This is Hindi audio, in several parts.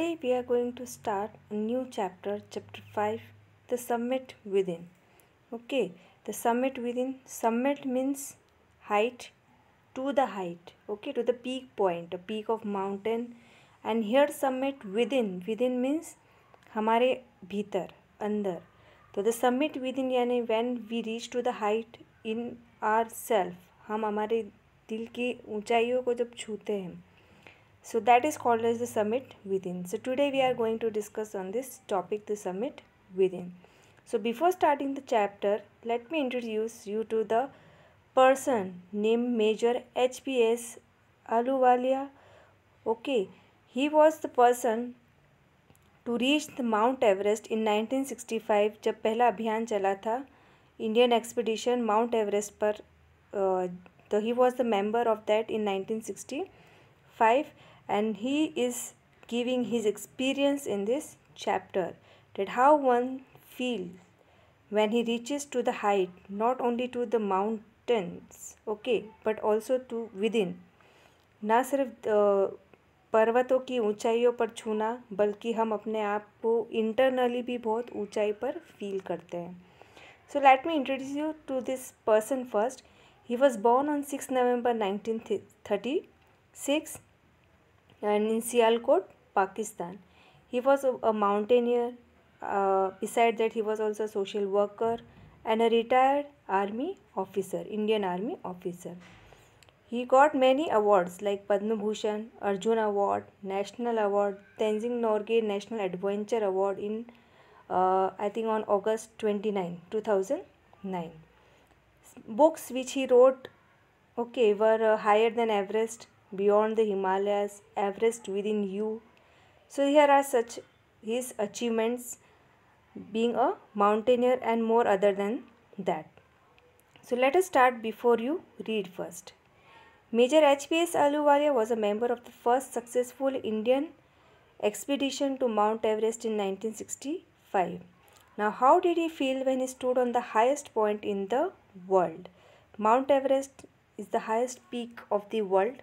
today we are going to start a new chapter, chapter 5, the summit within. Okay, the summit within. Summit means height to the height, okay, to the peak point, a peak of mountain. And here summit within. Within means अंदर तो द समिट विद इन यानी when we reach to the height in our self हम हमारे दिल की ऊंचाइयों को जब छूते हैं so that is called as the summit within so today we are going to discuss on this topic the summit within so before starting the chapter let me introduce you to the person named major hps aluwalia okay he was the person to reach the mount everest in 1965 जब पहला अभियान चला था इंडियन एक्सपीडिशन माउंट एवरेस्ट पर तो he was the member of that in 1965 and he is giving his experience in this chapter that how one feel when he reaches to the height not only to the mountains okay but also to within ना सिर्फ़ पर्वतों की ऊंचाइयों पर छूना बल्कि हम अपने आप को इंटरनली भी बहुत ऊंचाई पर फील करते हैं so let me introduce you to this person first he was born on six November nineteen thirty six and in Sialkot, Pakistan. He was a, mountaineer. Uh, beside that, he was also a social worker and a retired army officer, Indian army officer. He got many awards like Padma Bhushan, Arjun Award, National Award, Tenzing Norgay National Adventure Award in uh, I think on August 29, 2009. Books which he wrote okay were uh, higher than Everest, beyond the Himalayas, Everest within you. So here are such his achievements being a mountaineer and more other than that. So let us start before you read first. Major HPS Aluwalia was a member of the first successful Indian expedition to Mount Everest in 1965. Now how did he feel when he stood on the highest point in the world? Mount Everest is the highest peak of the world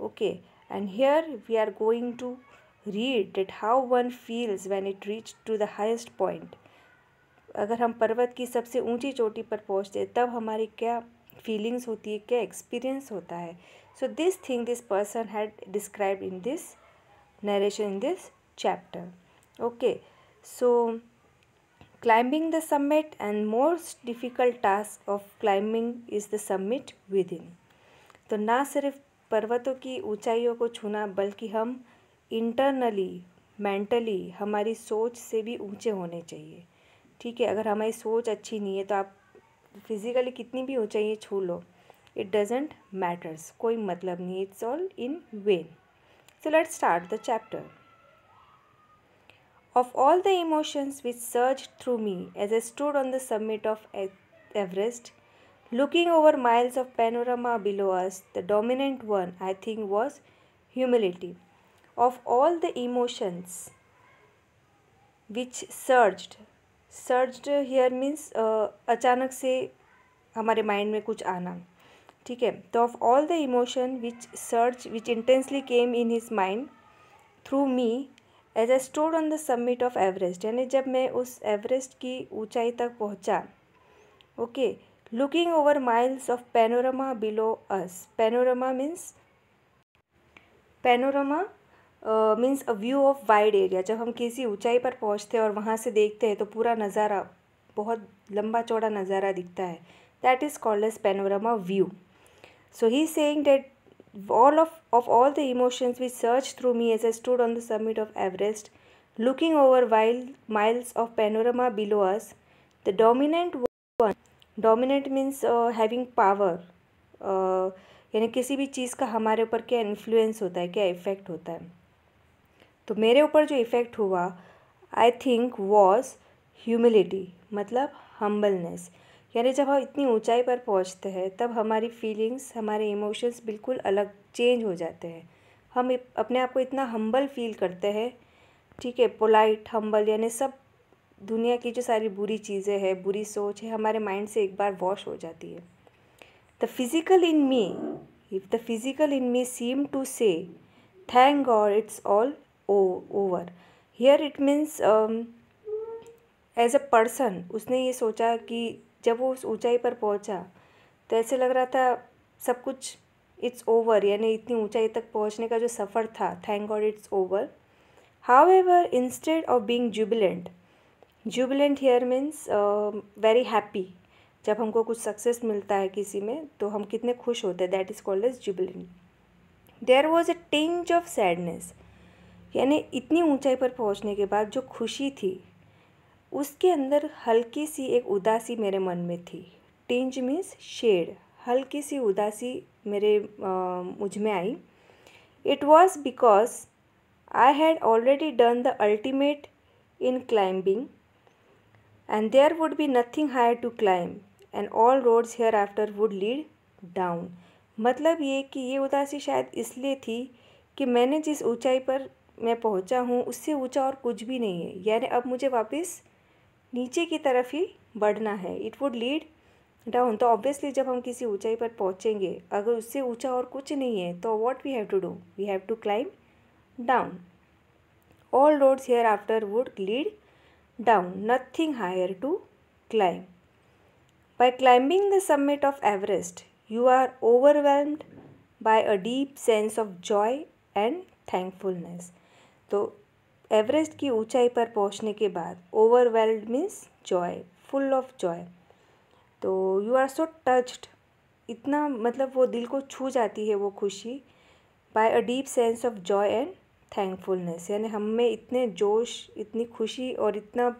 okay, and here we are going to read that how one feels when it reached to the highest point. अगर हम पर्वत की सबसे ऊँची चोटी पर पहुँचते हैं, तब हमारी क्या फीलिंग्स होती है, क्या एक्सपीरियंस होता है? So this thing this person had describe in this narration in this chapter okay so climbing the summit and most difficult task of climbing is the summit with in तो ना सिर्फ़ पर्वतों की ऊंचाइयों को छूना, बल्कि हम इंटरनली मेंटली हमारी सोच से भी ऊँचे होने चाहिए। ठीक है, अगर हमारी सोच अच्छी नहीं है तो आप फिज़िकली कितनी भी ऊंचाई छू लो। इट डजेंट मैटर्स कोई मतलब नहीं it's all in vain so let start the chapter of all the emotions which search through me as a stood on the summit of Everest Looking over miles of panorama below us, the dominant one, I think, was humility. Of all the emotions which surged, surged here means uh, अचानक से हमारे माइंड में कुछ आना ठीक है तो of all the emotion which search which intensely came in his mind through me as a stood on the summit of Everest यानी जब मैं उस एवरेस्ट की ऊंचाई तक पहुँचा okay okay, looking over miles of panorama below us. Panorama means, panorama means a view of wide area जब हम किसी ऊंचाई पर पहुँचते हैं और वहाँ से देखते हैं तो पूरा नज़ारा, बहुत लंबा चौड़ा नज़ारा दिखता है। That is called as panorama view so he saying that all of of all the emotions we search through me as a stood on the summit of Everest looking over wild miles of panorama below us the dominant dominate means having power यानी किसी भी चीज़ का हमारे ऊपर क्या इन्फ्लुएंस होता है, क्या इफ़ेक्ट होता है। तो मेरे ऊपर जो इफ़ेक्ट हुआ आई थिंक वॉज़ ह्यूमिलिटी मतलब हम्बलनेस यानी जब हम इतनी ऊंचाई पर पहुँचते हैं, तब हमारी फीलिंग्स हमारे इमोशंस बिल्कुल अलग चेंज हो जाते हैं। हम अपने आप को इतना हम्बल फील करते हैं, ठीक है पोलाइट हम्बल यानी सब दुनिया की जो सारी बुरी चीज़ें हैं, बुरी सोच है, हमारे माइंड से एक बार वॉश हो जाती है। The physical in me if the physical in me seem to say thank God it's all over here it means as a person उसने ये सोचा कि जब वो उस ऊंचाई पर पहुँचा तो ऐसे लग रहा था सब कुछ इट्स ओवर यानी इतनी ऊंचाई तक पहुँचने का जो सफ़र था thank God it's over however instead of being jubilant jubilant here means very happy जब हमको कुछ सक्सेस मिलता है किसी में तो हम कितने खुश होते हैं। That is called as jubilant there was a tinge of sadness यानी इतनी ऊंचाई पर पहुँचने के बाद जो खुशी थी, उसके अंदर हल्की सी एक उदासी मेरे मन में थी। टिंज मीन्स शेड हल्की सी उदासी मेरे मुझमें आई। It was because I had already done the ultimate in climbing there would be nothing higher to climb and all roads hereafter would lead down मतलब ये कि ये उदासी शायद इसलिए थी कि मैंने जिस ऊंचाई पर मैं पहुँचा हूँ, उससे ऊँचा और कुछ भी नहीं है। यानी अब मुझे वापस नीचे की तरफ़ ही बढ़ना है। इट वुड लीड डाउन तो ऑब्वियसली जब हम किसी ऊंचाई पर पहुँचेंगे, अगर उससे ऊँचा और कुछ नहीं है तो what we have to do we have to climb down all roads hereafter would lead down nothing higher to climb by climbing the submit of Everest you are overwhelmed by a deep sense of joy and thankfulness तो एवरेस्ट की ऊंचाई पर पहुँचने के बाद overwhelmed means joy full of joy तो यू आर सो टच्ड इतना मतलब वो दिल को छू जाती है वो खुशी by a deep sense of joy and thankfulness यानी हम में इतने जोश, इतनी खुशी और इतना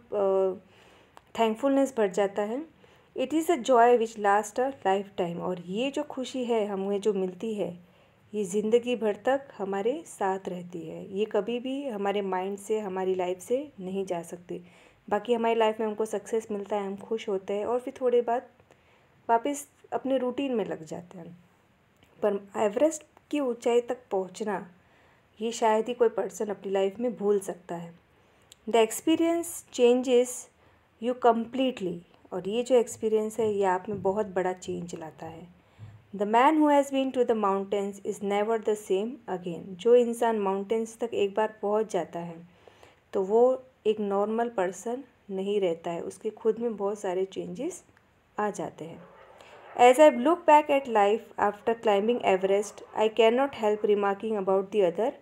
थैंकफुलनेस बढ़ जाता है। It is a joy which last a lifetime और ये जो खुशी है, हमें जो मिलती है, ये ज़िंदगी भर तक हमारे साथ रहती है। ये कभी भी हमारे माइंड से, हमारी लाइफ से नहीं जा सकती। बाकी हमारी लाइफ में हमको सक्सेस मिलता है, हम खुश होते हैं और फिर थोड़े बाद वापस अपने रूटीन में लग जाते हैं। पर एवरेस्ट की ऊंचाई तक पहुँचना ये शायद ही कोई पर्सन अपनी लाइफ में भूल सकता है। The experience changes you completely और ये जो एक्सपीरियंस है, ये आप में बहुत बड़ा चेंज लाता है। The man who has been to the mountains is never the same again जो इंसान माउंटेन्स तक एक बार पहुँच जाता है तो वो एक नॉर्मल पर्सन नहीं रहता है। उसके खुद में बहुत सारे चेंजेस आ जाते हैं। As I look back at life after climbing Everest I cannot help remarking about the other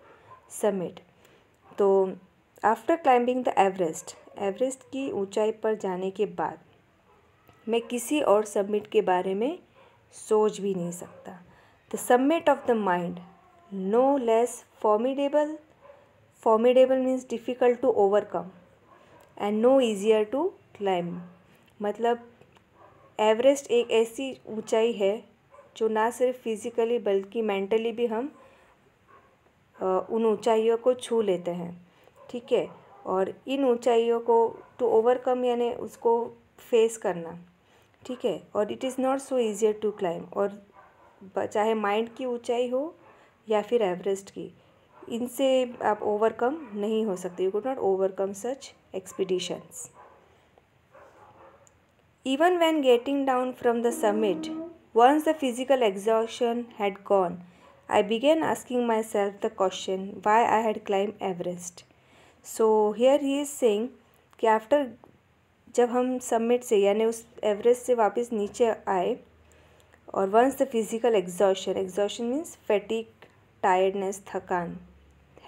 summit. तो after climbing the Everest Everest की ऊंचाई पर जाने के बाद मैं किसी और सबमिट के बारे में सोच भी नहीं सकता। The submit of the mind no less formidable formidable means difficult to overcome and no easier to climb मतलब एवरेस्ट एक ऐसी ऊंचाई है जो ना सिर्फ़ फिज़िकली बल्कि मेंटली भी हम उन ऊंचाइयों को छू लेते हैं, ठीक है? और इन ऊंचाइयों को टू ओवरकम यानी उसको फेस करना, ठीक है? और it is not so easier to climb और चाहे माइंड की ऊंचाई हो या फिर एवरेस्ट की, इनसे आप ओवरकम नहीं हो सकते. You could not overcome such expeditions even when getting down from the summit once the physical exhaustion had gone began asking myself the question why I had climb Everest so here he is saying कि आफ्टर जब हम सबमिट से, यानी उस एवरेस्ट से वापस नीचे आए, और once the physical exhaustion exhaustion means fatigue tiredness थकान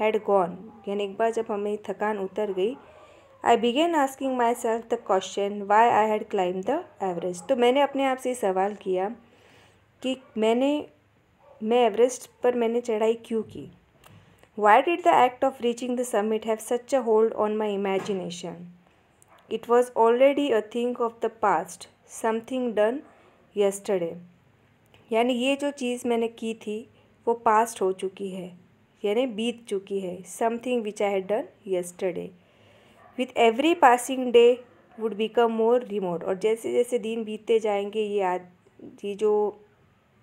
हैड गॉन यानी एक बार जब हमें थकान उतर गई began asking myself the question why I had climb the Everest तो मैंने अपने आप से सवाल किया कि मैंने मैं एवरेस्ट पर मैंने चढ़ाई क्यों की? Why did the act of reaching the summit have such a hold on my imagination it was already a thing of the past something done yesterday यानी ये जो चीज़ मैंने की थी, वो पास्ट हो चुकी है। यानी बीत चुकी है। Something which I had done yesterday with every passing day would become more remote और जैसे जैसे दिन बीतते जाएँगे, ये याद ये जो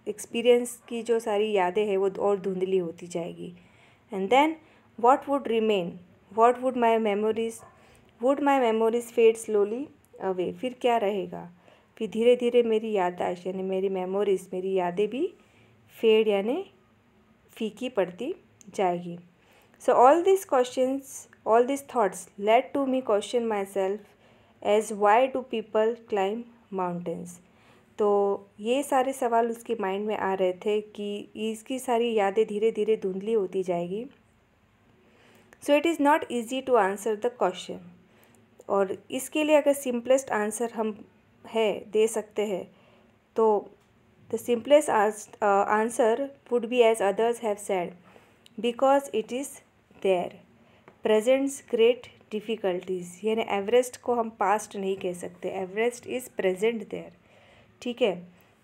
एक्सपीरियंस की जो सारी यादें हैं, वो और धुंधली होती जाएगी। And then what would remain what would my memories would my memories fade slowly away फिर क्या रहेगा? फिर धीरे धीरे मेरी याददाश्त, यानी मेरी मेमोरीज मेरी यादें भी फेड यानी फीकी पड़ती जाएगी। So all this these all this these let to me question myself as why do people climb mountains? तो ये सारे सवाल उसके माइंड में आ रहे थे कि इसकी सारी यादें धीरे धीरे धुंधली होती जाएगी। So it is not easy to answer the question और इसके लिए अगर सिंपलेस्ट आंसर हम है, दे सकते हैं तो the simplest answer would be as others have said because it is there presents great difficulties यानी एवरेस्ट को हम पास्ट नहीं कह सकते. एवरेस्ट इज़ प्रेजेंट देयर ठीक है?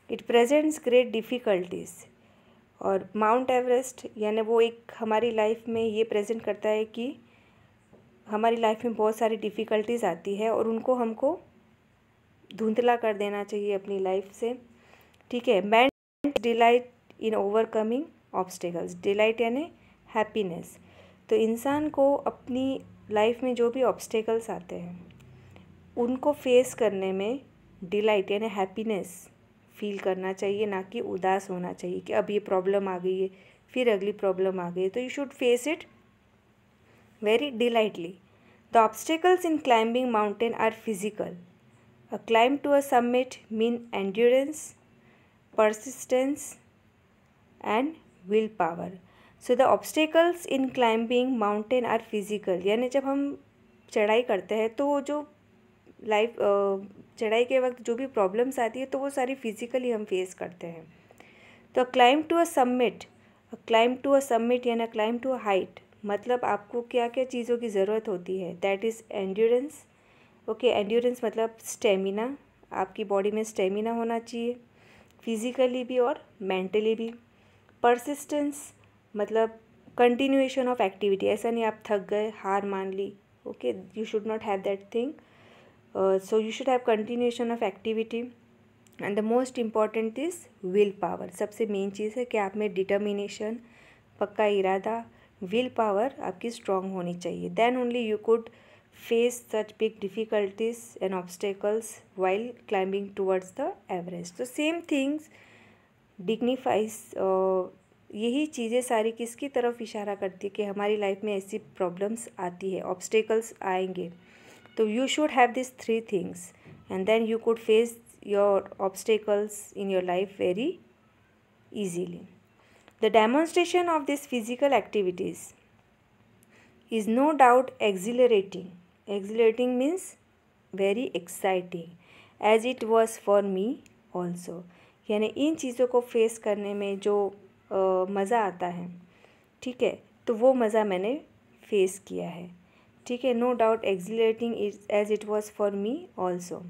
इट प्रेजेंट्स ग्रेट डिफ़िकल्टीज़ और माउंट एवरेस्ट यानी वो एक हमारी लाइफ में ये प्रेजेंट करता है कि हमारी लाइफ में बहुत सारी डिफ़िकल्टीज़ आती है और उनको हमको धुंधला कर देना चाहिए अपनी लाइफ से। ठीक है? Man delight in overcoming obstacles delight यानी हैप्पीनेस तो इंसान को अपनी लाइफ में जो भी ऑब्स्टिकल्स आते हैं, उनको फेस करने में डिलाइट यानी हैप्पीनेस फील करना चाहिए, ना कि उदास होना चाहिए कि अब ये प्रॉब्लम आ गई है, फिर अगली प्रॉब्लम आ गई तो you should face it very delightly the obstacles in climbing mountain are physical a climb to a submit mean endurance and will power so the obstacles in climbing mountain are physical यानी जब हम चढ़ाई करते हैं तो जो लाइफ चढ़ाई के वक्त जो भी प्रॉब्लम्स आती है तो वो सारी फिज़िकली हम फेस करते हैं। तो climb to a submit climb to a submit यानी क्लाइम टू अ हाइट मतलब आपको क्या क्या चीज़ों की ज़रूरत होती है। That is endurance okay endurance मतलब स्टेमिना आपकी बॉडी में स्टेमिना होना चाहिए फिज़िकली भी और मेंटली भी। परसिस्टेंस मतलब कंटिन्यूएशन ऑफ़ एक्टिविटी ऐसा नहीं आप थक गए, हार मान ली okay you should not have that thing so you should have continuation of activity. And the most important is will power सबसे मेन चीज़ है कि आप में डिटर्मिनेशन पक्का इरादा विल पावर आपकी स्ट्रॉन्ग होनी चाहिए। Then only you could face such big difficulties and obstacles while climbing towards the Everest तो सेम थिंग्स डिग्निफाइज यही चीज़ें सारी किसकी तरफ़ इशारा करती है कि हमारी लाइफ में ऐसी प्रॉब्लम्स आती है ऑब्स्टेकल्स आएँगे। तो you should have this three things and then you could face your obstacles in your life very easily the demonstration of this physical activities is no doubt exhilarating exhilarating means very exciting as it was for me also यानी इन चीज़ों को फेस करने में जो uh, मज़ा आता है ठीक है तो वो मज़ा मैंने फेस किया है। ठीक है no doubt exhilarating as it was for me also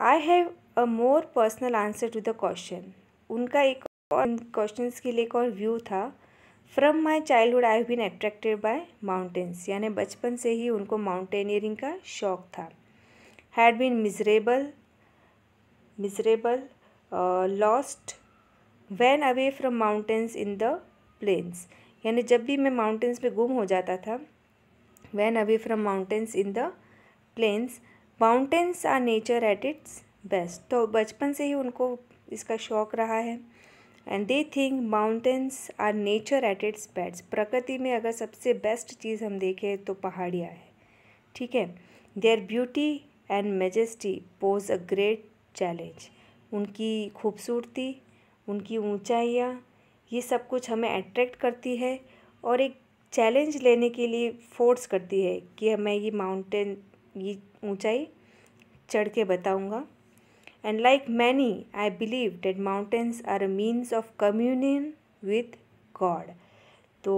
I have a more personal answer to the question उनका एक और क्वेश्चन के लिए एक और व्यू था। From my childhood I been attracted by mountains यानी बचपन से ही उनको माउंटेनियरिंग का शौक था। Had been miserable miserable lost when away from mountains in the plains यानी जब भी मैं माउंटेन्स पे गुम हो जाता था when away from mountains in the plains. Mountains are nature at its best तो बचपन से ही उनको इसका शौक़ रहा है। And they think mountains are nature at its best प्रकृति में अगर सबसे बेस्ट चीज़ हम देखें तो पहाड़ियाँ है। ठीक है? Their beauty and majesty pose a great challenge उनकी खूबसूरती, उनकी ऊंचाइयाँ, ये सब कुछ हमें अट्रैक्ट करती है। और एक चैलेंज लेने के लिए फोर्स करती है कि मैं ये माउंटेन, ये ऊंचाई चढ़ के बताऊँगा। And like many I believe that mountains are a means of communion with God तो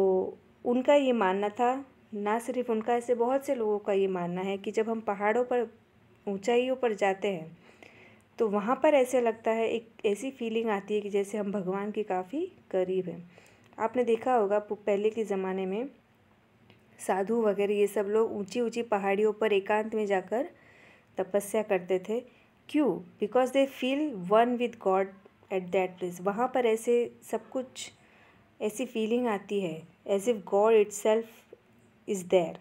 उनका ये मानना था, ना सिर्फ़ उनका, ऐसे बहुत से लोगों का ये मानना है कि जब हम पहाड़ों पर, ऊंचाइयों पर जाते हैं तो वहाँ पर ऐसे लगता है, एक ऐसी फीलिंग आती है कि जैसे हम भगवान के काफ़ी करीब हैं। आपने देखा होगा पहले के ज़माने में साधु वगैरह ये सब लोग ऊँची ऊँची पहाड़ियों पर एकांत में जाकर तपस्या करते थे। क्यों? Because they feel one with God at that place वहाँ पर ऐसे सब कुछ, ऐसी फीलिंग आती है as if God itself is there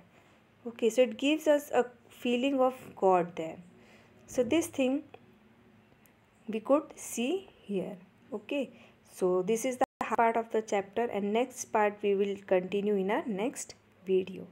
okay so it gives us a feeling of God there so this thing we could see here okay so this is the part of the chapter and next part we will continue in our next video